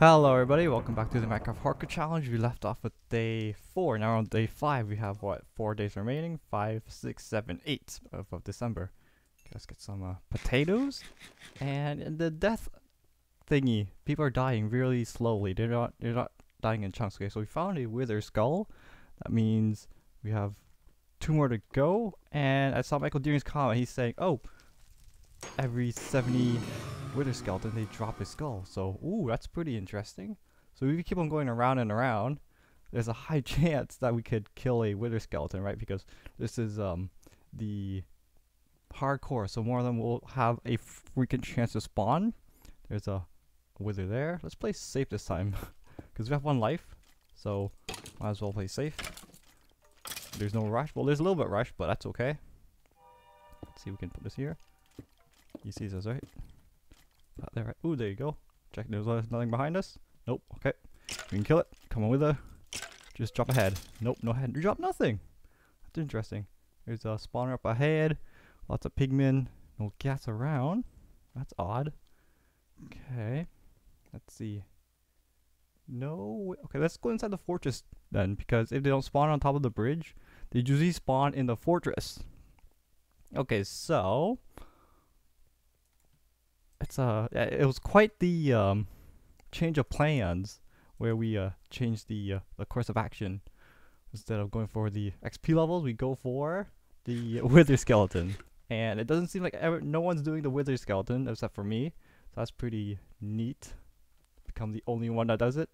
Hello everybody, welcome back to the Minecraft Hardcore Challenge. We left off with day 4, now on day 5 we have what, 4 days remaining? Five, six, seven, eight of, of December. Okay, let's get some uh, potatoes. And the death thingy, people are dying really slowly. They're not, they're not dying in chunks. Okay, so we found a wither skull. That means we have two more to go. And I saw Michael Deering's comment, he's saying, oh, every 70 wither skeleton, they drop his skull. So, ooh, that's pretty interesting. So if we keep on going around and around, there's a high chance that we could kill a wither skeleton, right? Because this is um the hardcore, so more of them will have a freaking chance to spawn. There's a wither there. Let's play safe this time, because we have one life, so might as well play safe. There's no rush. Well, there's a little bit rush, but that's okay. Let's see if we can put this here. He sees us, right? There. Ooh, there you go. Check. There's nothing behind us. Nope. Okay. We can kill it. Come on wither. Just drop ahead. Nope. No head. You drop nothing. That's interesting. There's a spawner up ahead. Lots of pigmen. No ghast around. That's odd. Okay. Let's see. No. Okay, let's go inside the fortress then, because if they don't spawn on top of the bridge, they usually spawn in the fortress. Okay, so it's uh it was quite the um change of plans where we uh changed the uh, the course of action. Instead of going for the XP levels we go for the wither skeleton. And it doesn't seem like ever no one's doing the wither skeleton except for me. So that's pretty neat. Become the only one that does it.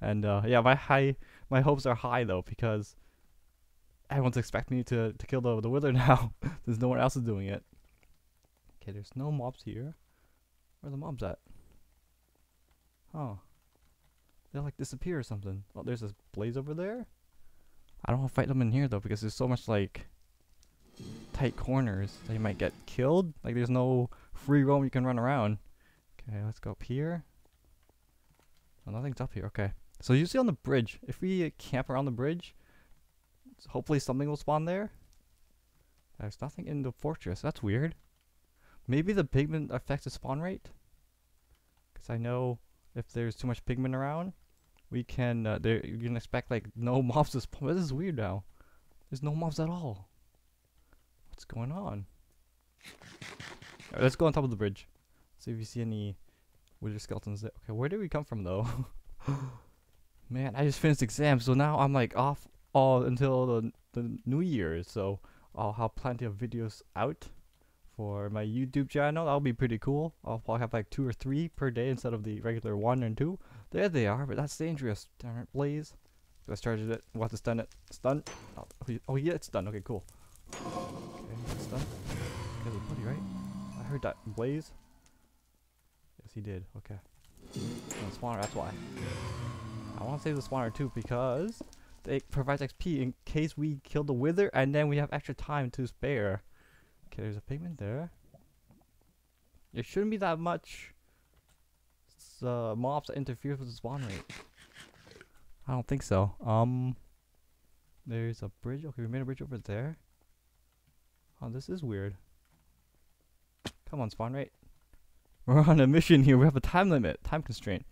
And uh yeah my high my hopes are high though because everyone's expecting me to to kill the the wither now since no one else is doing it. Okay there's no mobs here where the mobs at? Oh. They like disappear or something. Oh, there's this blaze over there? I don't want to fight them in here though because there's so much like tight corners that you might get killed. Like there's no free roam you can run around. Okay, let's go up here. Oh, nothing's up here. Okay. So you see on the bridge, if we camp around the bridge, hopefully something will spawn there. There's nothing in the fortress. That's weird. Maybe the pigmen affects the spawn rate? Because I know if there's too much pigmen around, we can, uh, there, you can expect like no mobs to spawn. This is weird now. There's no mobs at all. What's going on? Right, let's go on top of the bridge. See if we see any wither skeletons there. Okay, where did we come from though? Man, I just finished exams, so now I'm like off all until the, the new year. So I'll have plenty of videos out for my YouTube channel. That'll be pretty cool. I'll probably have like two or three per day instead of the regular one and two. There they are, but that's dangerous. Darn it, Blaze. Let's charge it. We'll have to stun it. Stun. Oh, oh yeah, oh, it's done. Okay, cool. Okay, it's done. Okay, buddy, right? I heard that. Blaze? Yes, he did. Okay. And the spawner, that's why. I want to save the spawner too because it provides XP in case we kill the wither and then we have extra time to spare. Okay, there's a pigmen there. There shouldn't be that much uh, mobs that interfere with the spawn rate. I don't think so. Um, there's a bridge. Okay, we made a bridge over there. Oh, this is weird. Come on, spawn rate. We're on a mission here. We have a time limit, time constraint.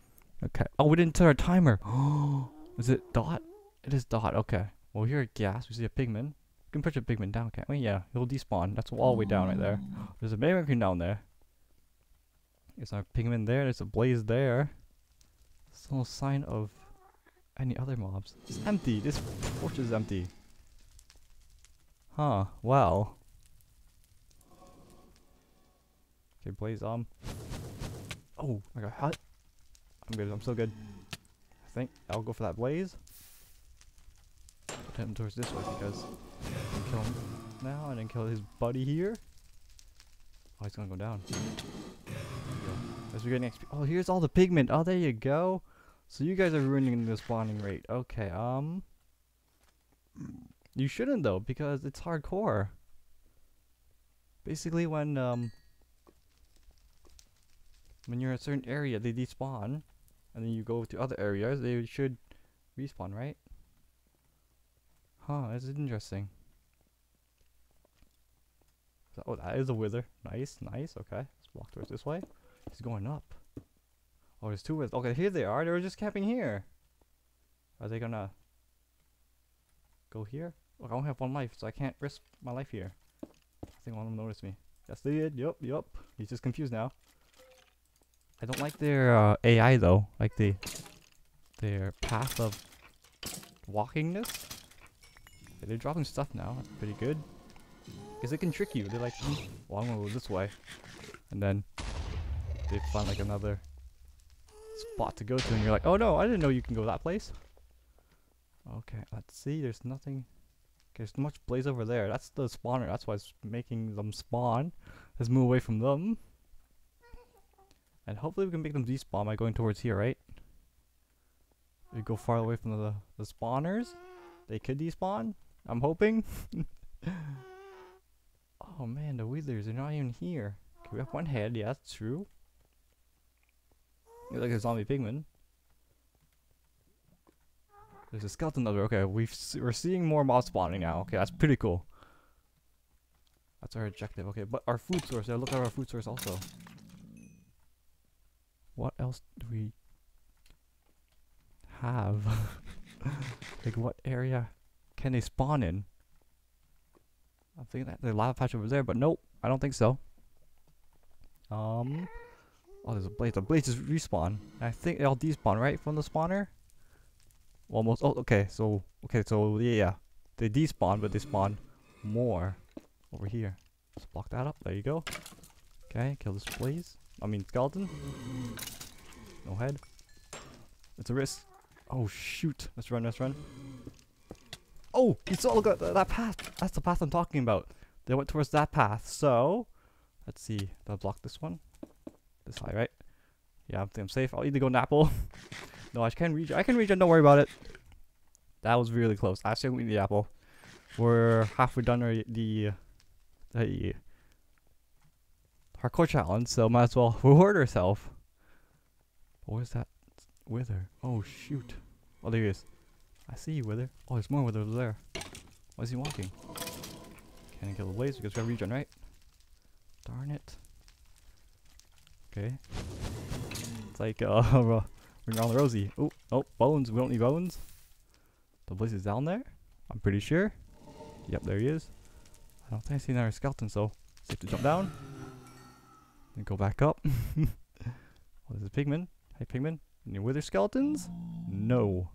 Okay. Oh, we didn't set our timer. Is it dot? It is dot. Okay. Well, here at gas, we see a pigman can push a pigman down, can't we? Yeah, he'll despawn. That's all the way down right there. There's a Mannequin down there. There's a pigman there. There's a blaze there. There's no sign of any other mobs. It's empty. This fortress is empty. Huh. Well. Okay, blaze um. Oh, I got hot. I'm good. I'm so good. I think I'll go for that blaze. Him towards this way because kill him now and then kill his buddy here. Oh, he's gonna go down. As we're getting XP. Oh, here's all the pigmen. Oh, there you go. So you guys are ruining the spawning rate. Okay, um. You shouldn't though, because it's hardcore. Basically, when um, when you're in a certain area, they despawn, and then you go to other areas, they should respawn, right? Huh, this is interesting. Oh, that is a wither. Nice, nice. Okay, let's walk towards this way. He's going up. Oh, there's two withers. Okay, here they are. They were just camping here. Are they gonna go here? Look, I only have one life, so I can't risk my life here. I think one of them noticed me. Yes, they did. Yup, yup. He's just confused now. I don't like their uh, AI though. Like the their path of walkingness. Okay, they're dropping stuff now. That's pretty good. Because they can trick you. They're like, "Hmm, well, I'm gonna go this way, and then they find like another spot to go to, and you're like, oh no, I didn't know you can go that place. Okay, let's see. There's nothing. There's much blaze over there. That's the spawner. That's why it's making them spawn. Let's move away from them. And hopefully we can make them despawn by going towards here, right? We go far away from the, the spawners. They could despawn. I'm hoping. oh man, the withers are not even here. Okay, we have one head. Yeah, that's true. You're like a zombie pigman. There's a skeleton over. Okay, we've we're seeing more mob spawning now. Okay, that's pretty cool. That's our objective. Okay, but our food source. Yeah, look at our food source also. What else do we have? like, what area can they spawn in? I'm thinking that the lava patch over there, but nope, I don't think so. Um, oh, there's a blaze. The blaze just respawn. I think they all despawn right from the spawner. Almost. Oh, okay. So, okay. So yeah, yeah, they despawn, but they spawn more over here. Let's block that up. There you go. Okay, kill this blaze. I mean skeleton. No head. It's a risk. Oh shoot! Let's run. Let's run. Oh, he saw look at that path. That's the path I'm talking about. They went towards that path. So, let's see. Do I block this one? This high, right? Yeah, I think I'm safe. I'll either go Napple. no, I can reach. I can reach. Don't worry about it. That was really close. I still need the apple. We're halfway done our, the the hardcore challenge, so might as well reward ourselves. Where's that wither? Oh shoot! Oh, there he is. I see you, wither. Oh, there's more wither over there. Why is he walking? Can't kill the blaze because we have regen, right? Darn it. Okay. It's like uh, ring on the rosy. Oh, oh, bones. We don't need bones. The blaze is down there. I'm pretty sure. Yep, there he is. I don't think I see another skeleton, so safe to jump down. And go back up. oh, there's a pigman. Hey, pigman. Any wither skeletons? No.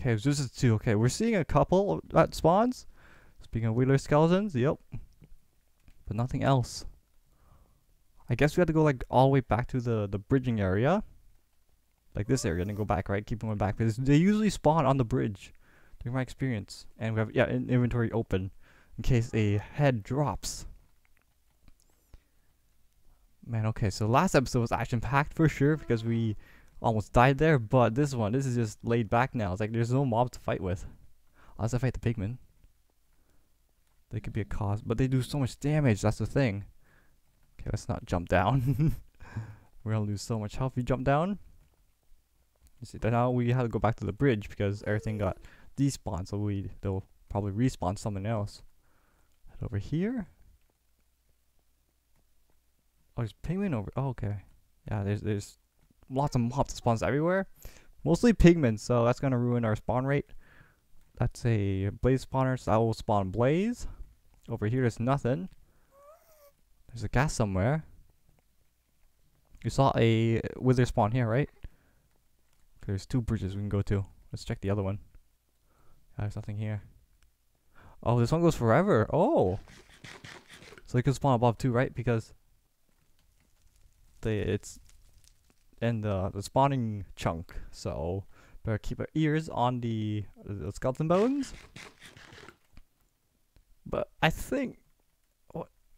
Okay, this is two. Okay, we're seeing a couple that spawns. Speaking of wither skeletons, yep. But nothing else. I guess we had to go like all the way back to the, the bridging area. Like this area, and then go back, right? Keep going back. Because they usually spawn on the bridge. During my experience. And we have, yeah, in inventory open. In case a head drops. Man, okay, so last episode was action packed for sure because we almost died there, but this one, this is just laid back now. It's like there's no mob to fight with. Unless I fight the pigmen. They could be a cause, but they do so much damage, that's the thing. Okay, let's not jump down. We're gonna lose so much health if we jump down. You see, now we have to go back to the bridge because everything got despawned, so we they'll probably respawn something else. Head over here. Oh, there's pigmen over. Oh, okay. Yeah, there's there's lots of mob spawns everywhere. Mostly pigmen, so that's gonna ruin our spawn rate. That's a blaze spawner, so I will spawn blaze. Over here, there's nothing. There's a ghast somewhere. You saw a wither spawn here, right? There's two bridges we can go to. Let's check the other one. Yeah, there's nothing here. Oh, this one goes forever. Oh. So they can spawn above too, right? Because the it's in the, the spawning chunk. So better keep our ears on the, the skeleton bones. But I think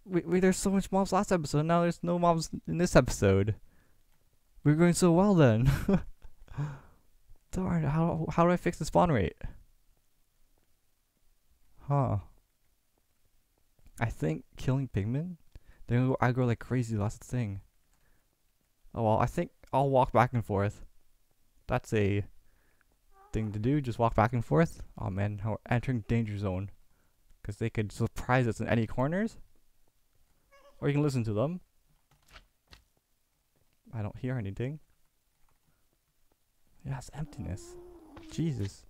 we, we there's so much mobs last episode. Now there's no mobs in this episode. We're going so well then. Darn, how how do I fix the spawn rate? Huh. I think killing pigmen, then I go like crazy. That's the thing. Oh well, I think I'll walk back and forth. That's a thing to do. Just walk back and forth. Oh man, we're entering danger zone, because they could surprise us in any corners, or you can listen to them. I don't hear anything. Yeah, it's emptiness. Jesus.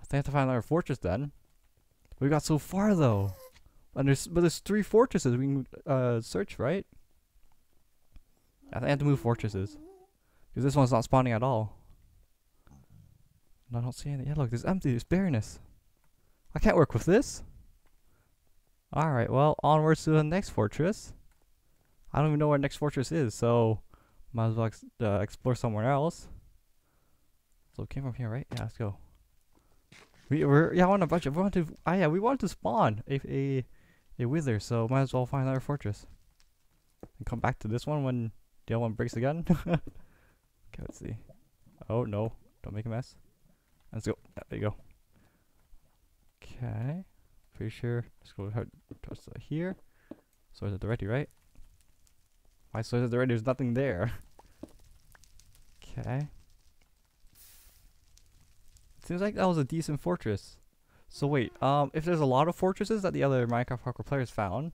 I think I have to find another fortress then. We got so far though. And there's but there's three fortresses we can uh search, right? I think I have to move fortresses. Because this one's not spawning at all. And I don't see anything. Yeah, look, there's empty, there's barrenness. I can't work with this. Alright, well, onwards to the next fortress. I don't even know where next fortress is, so might as well ex uh, explore somewhere else. So it came from here, right? Yeah, let's go. We were yeah, I want a bunch of we want to ah yeah, we want to spawn a a a wither, so might as well find another fortress. And come back to this one when the other one breaks again. okay, let's see. Oh no, don't make a mess. Let's go. Yeah, there you go. Okay. Pretty sure. Let's go towards uh, here. So is the ready, right? Why so is the ready? There's nothing there. Okay. Seems like that was a decent fortress. So wait, um, if there's a lot of fortresses that the other Minecraft Hardcore players found,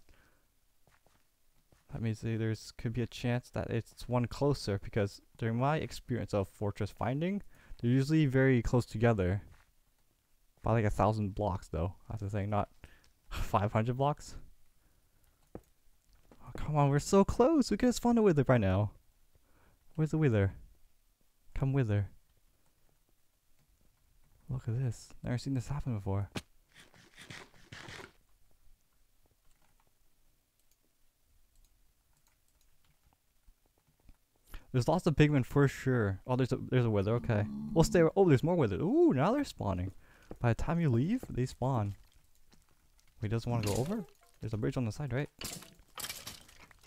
that means there's could be a chance that it's one closer because during my experience of fortress finding, they're usually very close together. By like a thousand blocks though, that's the thing, not 500 blocks. Oh, come on, we're so close. We could have spawned a wither right now. Where's the wither? Come wither. Look at this. Never seen this happen before. There's lots of pigmen for sure. Oh, there's a there's a wither. Okay, we'll stay. Oh, there's more wither. Ooh, now they're spawning. By the time you leave, they spawn. Wait, doesn't want to go over? There's a bridge on the side, right?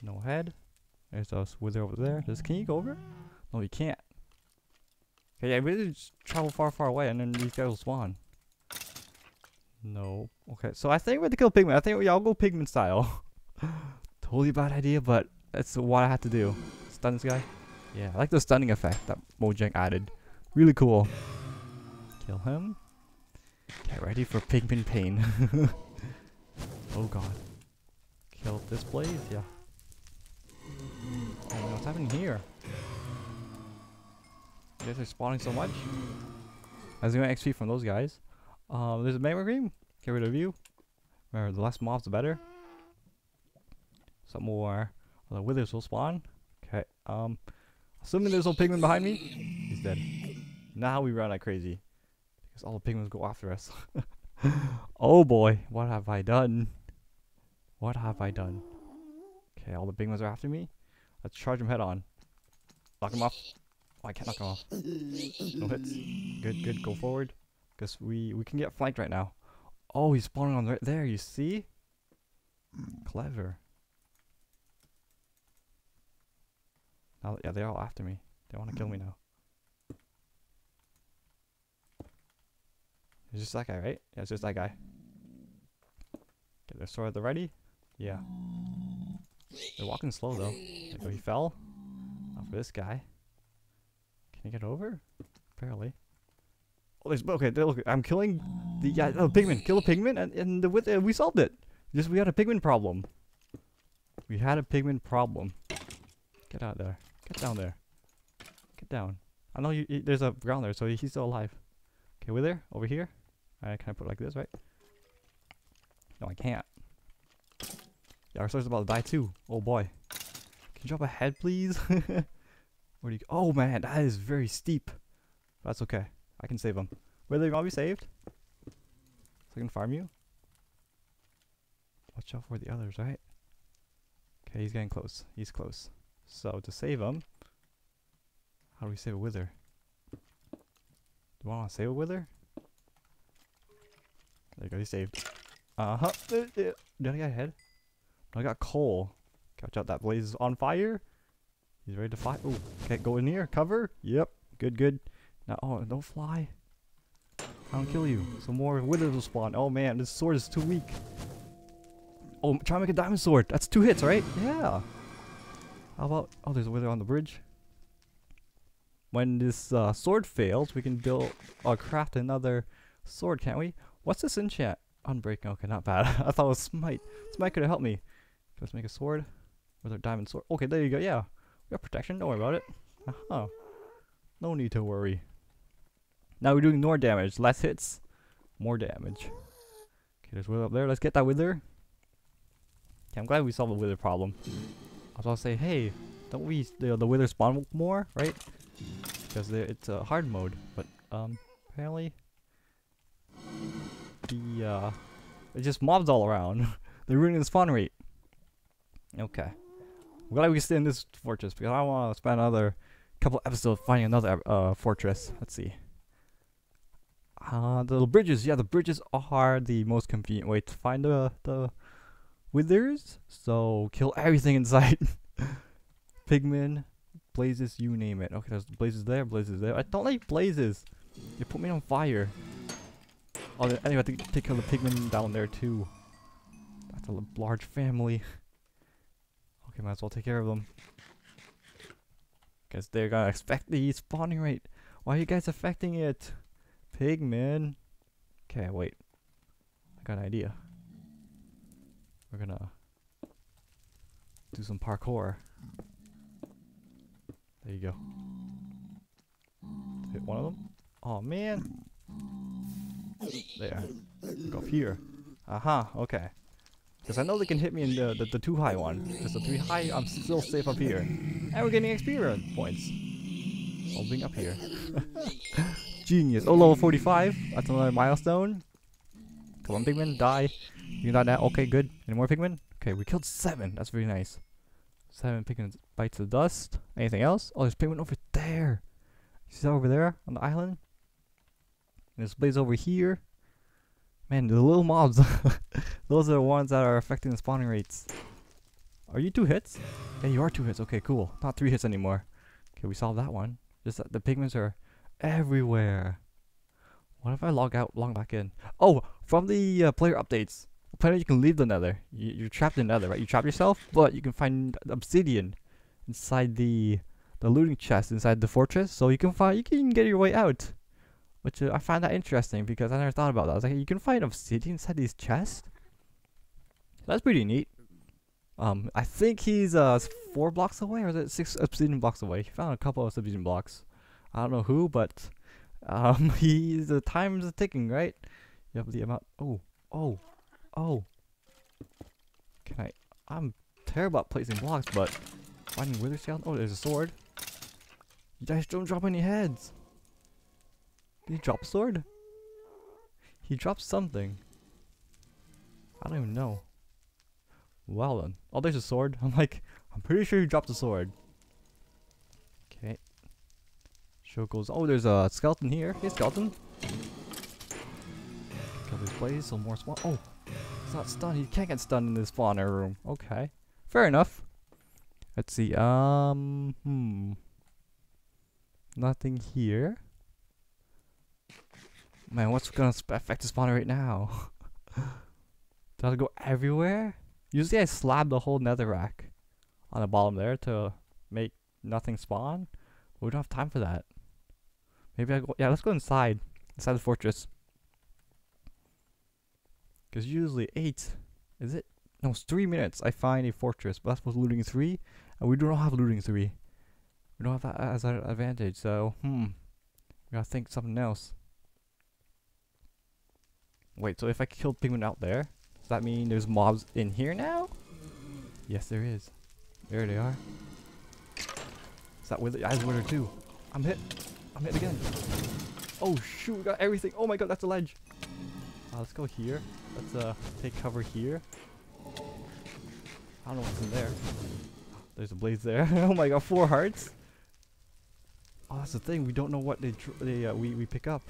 No head. There's a wither over there. Does can you go over? No, you can't. Okay, yeah, we just travel far, far away, and then these guys will spawn. No. Okay, so I think we're to kill pigmen. I think we all go pigmen style. totally bad idea, but that's what I had to do. Stun this guy. Yeah, I like the stunning effect that Mojang added. Really cool. Kill him. Get ready for pigmen pain. oh god. Kill this blaze? Yeah. Oh, what's happening here? You guys are spawning so much. I was getting XP from those guys. Um, there's a magma cream. Get rid of you. Remember, the less mobs, the better. Some more the withers will spawn. Okay. Um, assuming there's no pigmen behind me, he's dead. Now we run like crazy because all the pigmen go after us. oh boy, what have I done? What have I done? Okay, all the pigmen are after me. Let's charge them head on. Knock them off. Oh, I can't knock him off. No hits. Good, good. Go forward. Because we, we can get flanked right now. Oh, he's spawning on right there. You see? Clever. Now, yeah, they're all after me. They want to kill me now. It's just that guy, right? Yeah, it's just that guy. Get their sword at the ready. Yeah. They're walking slow though. Like, oh, he fell. Not for this guy. Can you get over? Barely. Oh, there's okay. Look, I'm killing the yeah. Oh, pigman. Kill a pigmen, and and the with uh, we solved it. Just we had a pigmen problem. We had a pigmen problem. Get out there. Get down there. Get down. I know you. you there's a ground there, so he's still alive. Okay, we're there. Over here. Alright, can I put it like this, right? No, I can't. Yeah, our source about to die too. Oh boy. Can you drop a head, please? Where do you? Oh man, that is very steep. That's okay. I can save him. Where are they gonna be saved? So I can farm you? Watch out for the others, right? Okay, he's getting close. He's close. So to save him, how do we save a wither? Do you want to save a wither? There you go, he's saved. Uh-huh. Did I get ahead? No, I got coal. Catch out, that blaze is on fire. He's ready to fly. Oh, okay, go in here. Cover. Yep. Good, good. Now, oh, don't fly. I don't kill you. Some more withers will spawn. Oh man, this sword is too weak. Oh, try to make a diamond sword. That's two hits, right? Yeah. How about... Oh, there's a wither on the bridge. When this uh, sword fails, we can build or uh, craft another sword, can't we? What's this enchant? Unbreaking. Okay, not bad. I thought it was smite. Smite could have helped me. Let's make a sword with our diamond sword. Okay, there you go. Yeah. We got protection, don't worry about it. Uh -huh. No need to worry. Now we're doing more damage. Less hits, more damage. Okay, there's wither up there. Let's get that wither. Okay, I'm glad we solved the wither problem. I was to say, hey, don't we the, the wither spawn more, right? Because it's a hard mode, but um, apparently the uh, it's just mobs all around. They're ruining the spawn rate. Okay, I'm glad we stay in this fortress because I want to spend another couple episodes finding another uh fortress. Let's see. Uh, the bridges, yeah, the bridges are the most convenient way to find the the withers. So kill everything inside. Pigmen, blazes, you name it. Okay, there's blazes there, blazes there. I don't like blazes. They put me on fire. Oh, anyway, I have to take care of the pigmen down there too. That's a large family. Okay, might as well take care of them. Guess they're gonna expect the spawning rate. Why are you guys affecting it? Pigmen. Okay, wait. I got an idea. We're gonna do some parkour. There you go. Hit one of them. Oh man. There. Go up here. Aha, okay. Because I know they can hit me in the, the, the two high one. Because the three high, I'm still safe up here. And we're getting experience points. I'll up here. Genius. Oh, level 45. That's another milestone. Come on, pigmen, die. You die now. Okay, good. Any more pigmen? Okay, we killed seven. That's very nice. Seven pigmen bites the dust. Anything else? Oh, there's pigmen over there. You see that over there on the island? And this blaze over here. Man, the little mobs. Those are the ones that are affecting the spawning rates. Are you two hits? Yeah, you are two hits. Okay, cool. Not three hits anymore. Okay, we solved that one. Just that the pigments are everywhere. What if I log out, log back in? Oh, from the uh, player updates, apparently you can leave the nether. You, you're trapped in nether, right? You trap yourself, but you can find obsidian inside the the looting chest inside the fortress. So you can find, you can get your way out. Which uh, I find that interesting because I never thought about that. I was like, you can find obsidian inside these chests? That's pretty neat. Um, I think he's uh four blocks away, or is it six obsidian blocks away? He found a couple of obsidian blocks. I don't know who, but um, he's the time's ticking, right? You have the amount. Oh, oh, oh. Can I? I'm terrible at placing blocks, but finding wither skeleton. Oh, there's a sword. You guys don't drop any heads. Did he drop a sword? He dropped something. I don't even know. Well then. Oh, there's a sword. I'm like, I'm pretty sure he dropped a sword. Okay. Show goes. Oh, there's a skeleton here. Hey, skeleton. Kill this blaze. Some more spawn. Oh, he's not stunned. He can't get stunned in this spawner room. Okay. Fair enough. Let's see. Um. Hmm. Nothing here. Man, what's gonna affect the spawner right now? Do I have to go everywhere? Usually I slab the whole netherrack on the bottom there to make nothing spawn. But we don't have time for that. Maybe I go. Yeah, let's go inside. Inside the fortress. Because usually eight. Is it? No, it's three minutes. I find a fortress, but that's supposed looting three, and we don't have looting three. We don't have that as an advantage. So, hmm, we gotta think something else. Wait, so if I kill pigmen out there, does that mean there's mobs in here now? Yes, there is. There they are. Is that wither? I wither too. I'm hit. I'm hit again. Oh shoot, we got everything. Oh my god, that's a ledge. Uh, let's go here. Let's uh take cover here. I don't know what's in there. There's a blaze there. oh my god, four hearts. Oh, that's the thing. We don't know what they they uh, we we pick up.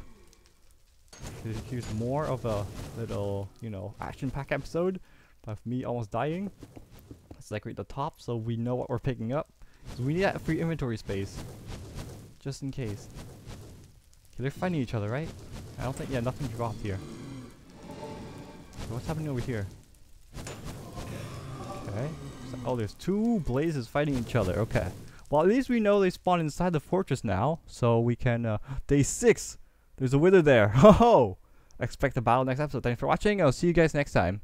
Here's more of a little, you know, action-pack episode of me almost dying. Let's decorate the top so we know what we're picking up. So we need that free inventory space. Just in case. Okay, they're fighting each other, right? I don't think, yeah, nothing dropped here. What's happening over here? Okay. Oh, there's two blazes fighting each other. Okay. Well, at least we know they spawn inside the fortress now. So we can, uh, day six. There's a wither there. Ho ho! Expect a battle next episode. Thanks for watching. I'll see you guys next time.